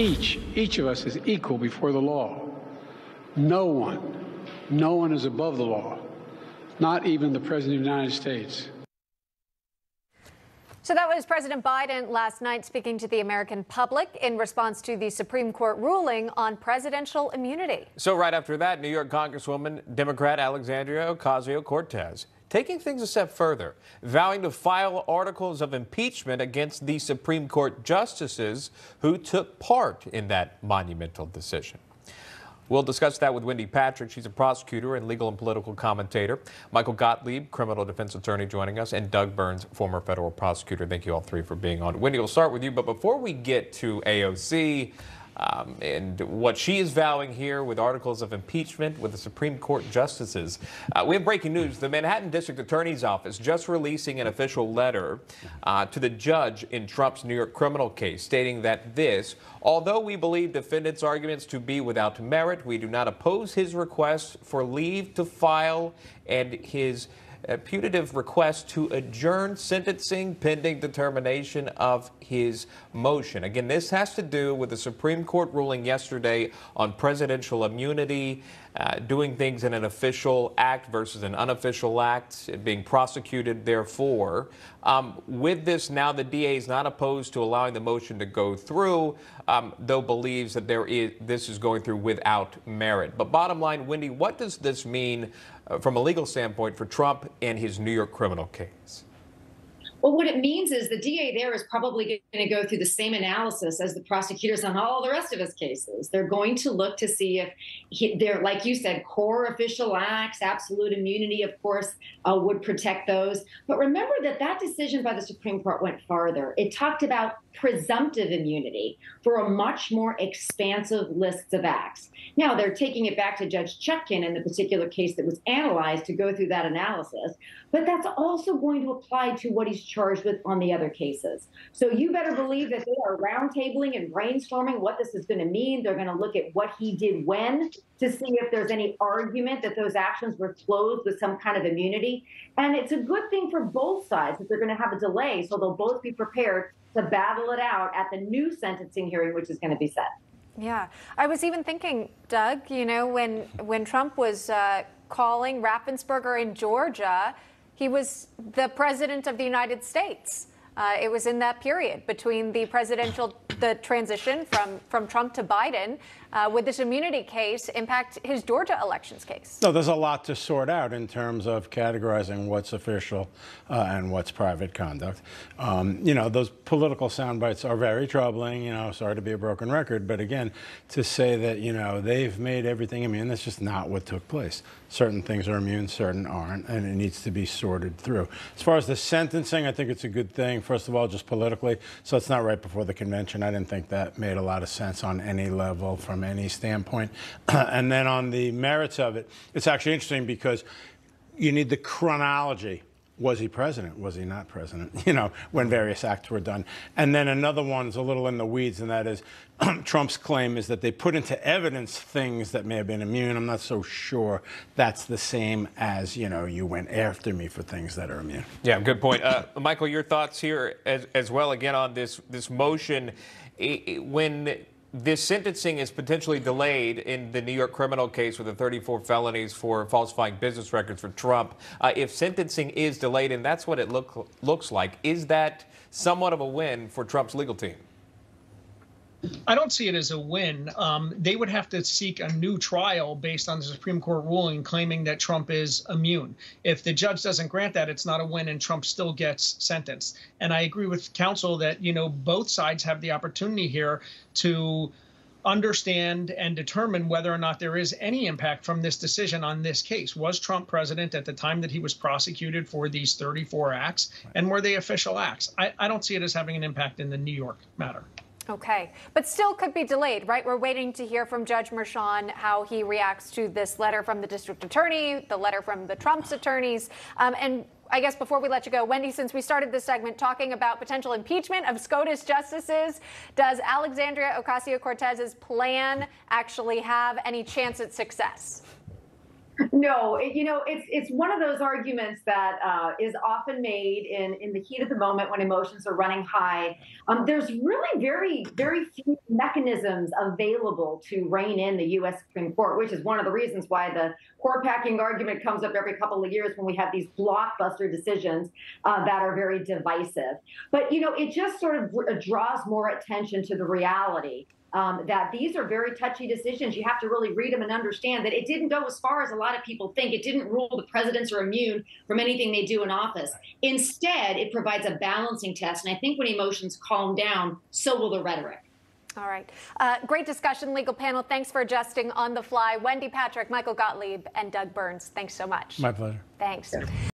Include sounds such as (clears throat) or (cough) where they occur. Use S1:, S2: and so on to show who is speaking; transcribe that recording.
S1: Each, each of us is equal before the law. No one, no one is above the law, not even the President of the United States.
S2: So that was President Biden last night speaking to the American public in response to the Supreme Court ruling on presidential immunity.
S3: So right after that, New York Congresswoman Democrat Alexandria Ocasio-Cortez taking things a step further, vowing to file articles of impeachment against the Supreme Court justices who took part in that monumental decision. We'll discuss that with Wendy Patrick. She's a prosecutor and legal and political commentator. Michael Gottlieb, criminal defense attorney, joining us, and Doug Burns, former federal prosecutor. Thank you all three for being on. Wendy, we'll start with you. But before we get to AOC, um, and what she is vowing here with articles of impeachment with the Supreme Court justices. Uh, we have breaking news. The Manhattan District Attorney's Office just releasing an official letter uh, to the judge in Trump's New York criminal case stating that this, although we believe defendant's arguments to be without merit, we do not oppose his request for leave to file and his a putative request to adjourn sentencing pending determination of his motion. Again, this has to do with the Supreme Court ruling yesterday on presidential immunity, uh, doing things in an official act versus an unofficial act, being prosecuted therefore. Um, with this, now the DA is not opposed to allowing the motion to go through, um, though believes that there is this is going through without merit. But bottom line, Wendy, what does this mean uh, from a legal standpoint for Trump and his New York criminal case?
S4: Well, what it means is the DA there is probably going to go through the same analysis as the prosecutors on all the rest of his cases. They're going to look to see if he, they're, like you said, core official acts, absolute immunity, of course, uh, would protect those. But remember that that decision by the Supreme Court went farther. It talked about presumptive immunity for a much more expansive list of acts. Now, they're taking it back to Judge Chutkan in the particular case that was analyzed to go through that analysis, but that's also going to apply to what he's charged with on the other cases. So you better believe that they are roundtabling and brainstorming what this is going to mean. They're going to look at what he did when to see if there's any argument that those actions were closed with some kind of immunity. And it's a good thing for both sides that they're going to have a delay, so they'll both be prepared to battle it out at the new sentencing hearing, which is going to be set.
S2: Yeah, I was even thinking, Doug. You know, when when Trump was uh, calling Raffensperger in Georgia, he was the president of the United States. Uh, it was in that period between the presidential the transition from from Trump to Biden uh, would this immunity case impact his Georgia elections case?
S5: No, there's a lot to sort out in terms of categorizing what's official uh, and what's private conduct. Um, you know, those political sound bites are very troubling. You know, sorry to be a broken record, but again, to say that you know they've made everything immune, that's just not what took place. Certain things are immune, certain aren't, and it needs to be sorted through. As far as the sentencing, I think it's a good thing. First of all, just politically, so it's not right before the convention. I didn't think that made a lot of sense on any level from from any standpoint. (clears throat) and then on the merits of it, it's actually interesting because you need the chronology. Was he president? Was he not president? (laughs) You know, when various acts were done. And then another one is a little in the weeds, and that is (clears throat) Trump's claim is that they put into evidence things that may have been immune. I'm not so sure that's the same as, you know, you went after me for things that are immune.
S3: Yeah, good point. Uh, Michael, your thoughts here as, as well, again, on this, this motion. When this sentencing is potentially delayed in the New York criminal case with the 34 felonies for falsifying business records for Trump. Uh, if sentencing is delayed, and that's what it look, looks like, is that somewhat of a win for Trump's legal team?
S6: I don't see it as a win. Um, they would have to seek a new trial based on the Supreme Court ruling claiming that Trump is immune. If the judge doesn't grant that, it's not a win and Trump still gets sentenced. And I agree with counsel that, you know, both sides have the opportunity here to understand and determine whether or not there is any impact from this decision on this case. Was Trump president at the time that he was prosecuted for these 34 acts? And were they official acts? I, I don't see it as having an impact in the New York matter.
S2: Okay, but still could be delayed, right? We're waiting to hear from Judge Merchan how he reacts to this letter from the district attorney, the letter from the Trump's attorneys, um, and I guess before we let you go, Wendy, since we started this segment talking about potential impeachment of SCOTUS justices, does Alexandria Ocasio Cortez's plan actually have any chance at success?
S4: No, it, you know, it's it's one of those arguments that uh, is often made in in the heat of the moment when emotions are running high. Um, there's really very very few mechanisms available to rein in the U.S. Supreme Court, which is one of the reasons why the court packing argument comes up every couple of years when we have these blockbuster decisions uh, that are very divisive. But you know, it just sort of draws more attention to the reality um, that these are very touchy decisions. You have to really read them and understand that it didn't go as far as a lot of people think. It didn't rule the presidents are immune from anything they do in office. Instead, it provides a balancing test. And I think when emotions calm down, so will the rhetoric.
S2: All right. Uh, great discussion, legal panel. Thanks for adjusting on the fly. Wendy Patrick, Michael Gottlieb, and Doug Burns. Thanks so much.
S5: My pleasure.
S2: Thanks.